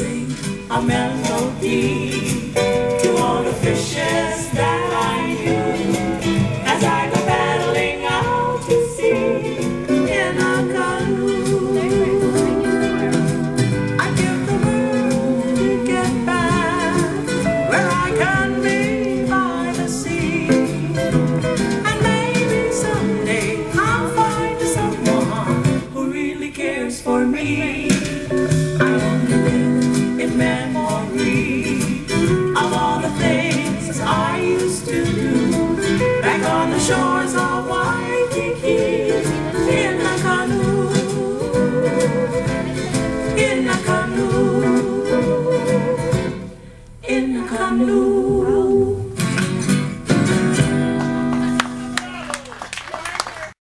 sing a melody. shores of Waikiki, in a canoe, in a canoe, in a canoe.